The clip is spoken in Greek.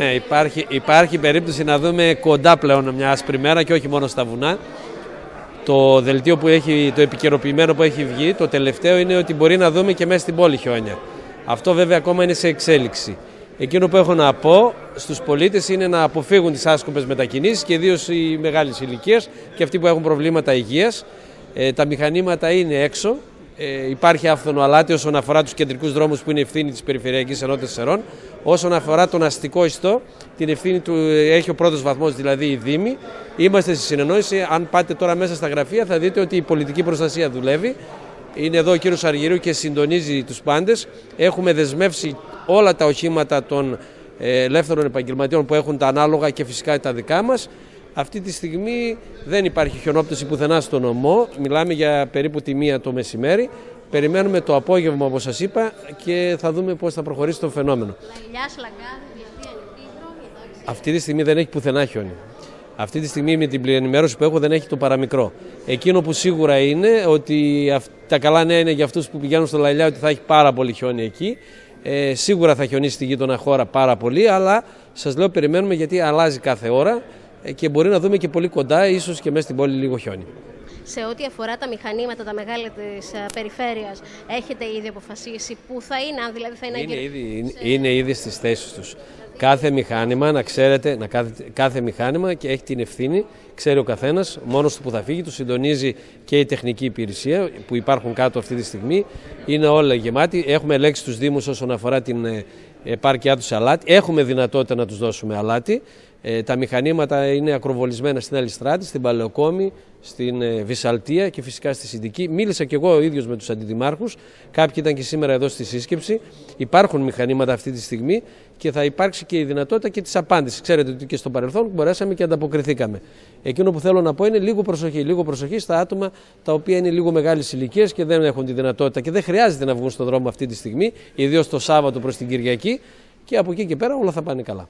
Ναι, υπάρχει, υπάρχει περίπτωση να δούμε κοντά πλέον μια άσπρη μέρα και όχι μόνο στα βουνά. Το δελτίο που έχει, το επικαιροποιημένο που έχει βγει, το τελευταίο είναι ότι μπορεί να δούμε και μέσα στην πόλη χιόνια. Αυτό βέβαια ακόμα είναι σε εξέλιξη. Εκείνο που έχω να πω στους πολίτες είναι να αποφύγουν τις άσκοπες μετακινήσεις και ιδίω οι μεγάλες ηλικίες και αυτοί που έχουν προβλήματα υγείας. Ε, τα μηχανήματα είναι έξω, ε, υπάρχει άφθονο αλάτι όσον αφορά τους κεντρικούς δρόμους που είναι ευθύνη της Περιφερειακής Ενότητας Σερών. Όσον αφορά τον αστικό ιστό, την ευθύνη του έχει ο πρώτος βαθμός, δηλαδή η Δήμη. Είμαστε στη συνεννόηση. Αν πάτε τώρα μέσα στα γραφεία, θα δείτε ότι η πολιτική προστασία δουλεύει. Είναι εδώ ο κύριος Αργυρίου και συντονίζει τους πάντες. Έχουμε δεσμεύσει όλα τα οχήματα των ε, ελεύθερων επαγγελματιών που έχουν τα ανάλογα και φυσικά τα δικά μας. Αυτή τη στιγμή δεν υπάρχει χιονόπτωση πουθενά στο νομό. Μιλάμε για περίπου τη μία το μεσημέρι. Περιμένουμε το απόγευμα, όπως σας είπα, και θα δούμε πώς θα προχωρήσει το φαινόμενο. Αυτή τη στιγμή δεν έχει πουθενά χιόνι. Αυτή τη στιγμή με την πληρενημέρωση που έχω δεν έχει το παραμικρό. Εκείνο που σίγουρα είναι ότι τα καλά νέα είναι για αυτούς που πηγαίνουν στο Λαϊλιά ότι θα έχει πάρα πολύ χιόνι εκεί. Ε, σίγουρα θα χιονίσει στη γείτονα χώρα πάρα πολύ, αλλά σας λέω περιμένουμε γιατί αλλάζει κάθε ώρα. Ε, και μπορεί να δούμε και πολύ κοντά, ίσως και μέσα στην πόλη λίγο χιόνι. Σε ό,τι αφορά τα μηχανήματα, τα μεγάλα της ε, περιφέρειας, έχετε ήδη αποφασίσει πού θα είναι, αν δηλαδή θα είναι... Είναι, ήδη, είναι ήδη στις θέσεις τους. Κάθε μηχάνημα, να ξέρετε, να κάθε, κάθε μηχάνημα και έχει την ευθύνη, ξέρει ο καθένας, μόνος του που θα φύγει, του συντονίζει και η τεχνική υπηρεσία που υπάρχουν κάτω αυτή τη στιγμή. Είναι όλα γεμάτοι. Έχουμε ελέγξει τους Δήμους όσον αφορά την ε, επάρκειά τους αλάτι. Έχουμε δυνατότητα να τους δώσουμε αλάτι. Ε, τα μηχανήματα είναι ακροβολισμένα στην Αλιστράτη, στην Παλαιοκόμη, στην ε, Βυσαλτία και φυσικά στη Συνδική. Μίλησα και εγώ ο ίδιος με τους αντιδημάρχους. Κάποιοι ήταν και σήμερα εδώ στη σύσκεψη. Υπάρχουν μηχανήματα αυτή τη στιγμή και θα υπάρξει και η δυνατότητα και της απάντησης. Ξέρετε ότι και στο παρελθόν μπορέσαμε και ανταποκριθήκαμε. Εκείνο που θέλω να πω είναι λίγο προσοχή. Λίγο προσοχή στα άτομα τα οποία είναι λίγο μεγάλης ηλικίας και δεν έχουν τη δυνατότητα και δεν χρειάζεται να βγουν στον δρόμο αυτή τη στιγμή, ιδίως το Σάββατο προς την Κυριακή. Και από εκεί και πέρα όλα θα πάνε καλά.